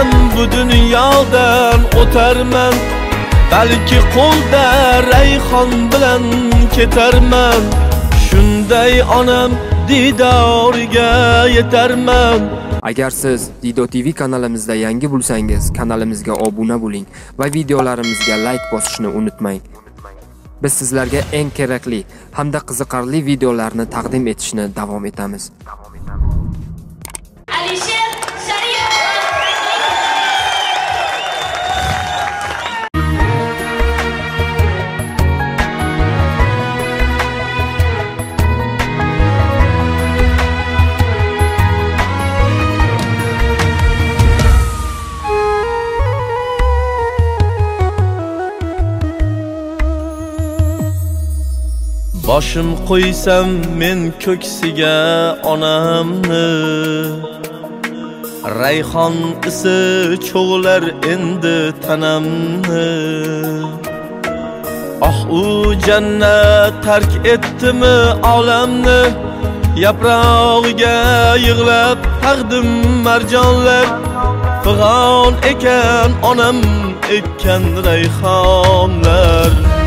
men bu dunyodan o'tarman balki qo'lda rayhon bilan ketarman shunday onam didoriga yetarman Agar siz Dido TV kanalimizda yangi bo'lsangiz, kanalimizga obuna bo'ling va videolarimizga layk bosishni unutmang. Biz sizlarga eng kerakli hamda qiziqarli videolarni taqdim etishni davom etamiz. Boshim qo'ysam men ko'ksiga onamni. Rayhon isi cho'g'lar endi tanamni. Oh u jannat tark etdimi olamni? Yaprog'iga yig'lab taqdim marjonlar. Fig'on ekan onam ekkan rayhonlar.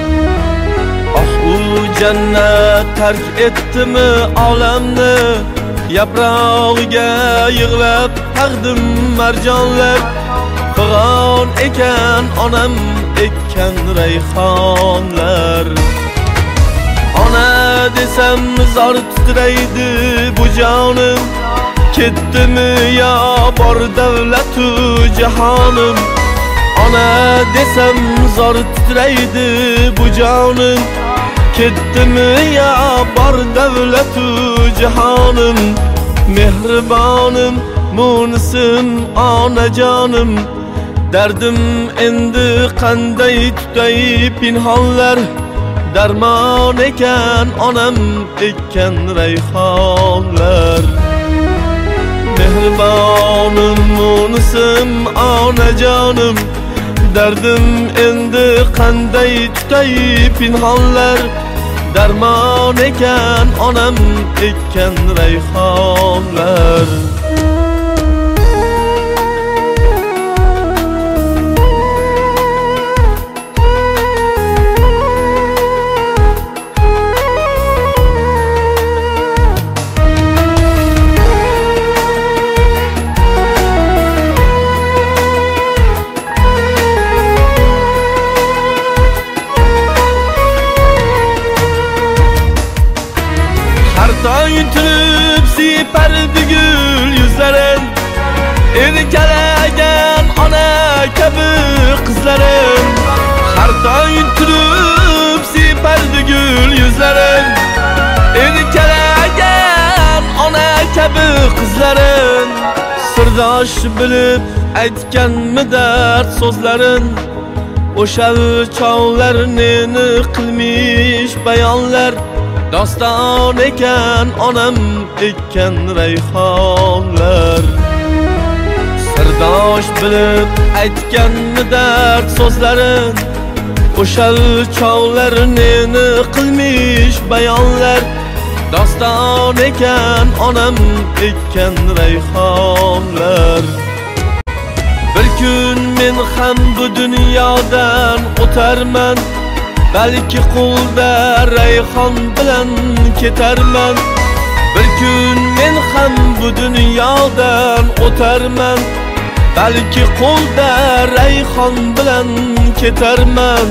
Jannat tark etdimi olamni? Yaprog'iga yig'lab taqdim marjonlar. Fig'on ekan onam ekkan rayhonlar. Ona desam zor titraydi bu jonim. Ketdimi yo bor davlatu jahonim? Ona desam zor titraydi bu jonim. Ketdimi yo bor davlatu jahonim mehribonim munisim onajonim dardim endi qanday tutay pinhonlar darmon ekan onam ekkan rayhonlar mehribonim munisim onajonim dardim endi qanday tutay pinhonlar? Darmon ekan onam ekkan rayhonlar. Erkalagan ona kabi qizlarim. Har tong turib separdi gul yuzlarin Erkalagan ona kabi qizlarim. Sirdosh bilib aytganmi dard so'zlarin O'sha chog'lar neni qilmish bayonlar. Doston ekan onam ekkan rayhon. Yosh bilib aytganmi dard so'zlarin. O'sha chog'lar neni qilmish bayonlar. Doston ekan onam ekkan rayhonlar. Bir kun men ham bu dunyodan o'tarman Balki qo'lda rayhon bilan ketarman. Bir kun men ham bu dunyodan o'tarman Balki qo'lda rayhon bilan ketarman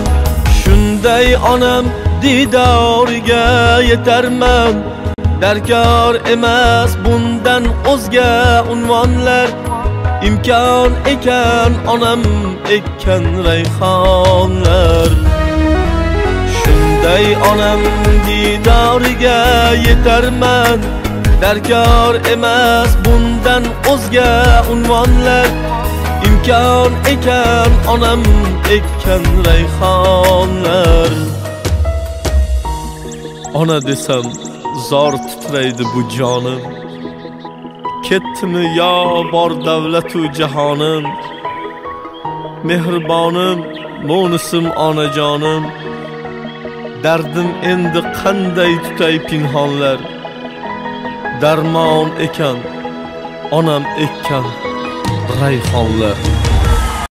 Shunday onam didoriga yetarman Darkor emas bundan o'zga unvonlar. Imkon ekan onam ekkan rayhonlar. Shunday onam didoriga yetarman. Darkor emas bundan o'zga unvonlar imkon ekan onam ekkan rayhonlar. Ona desam zor titraydi bu jonim. Ketdimi yo bor davlatu jahonim? Mehribonim mo'nisim onajonim. Dardim endi qanday tutay pinhonlar? Darmon ekan onam ekkan rayhonlar.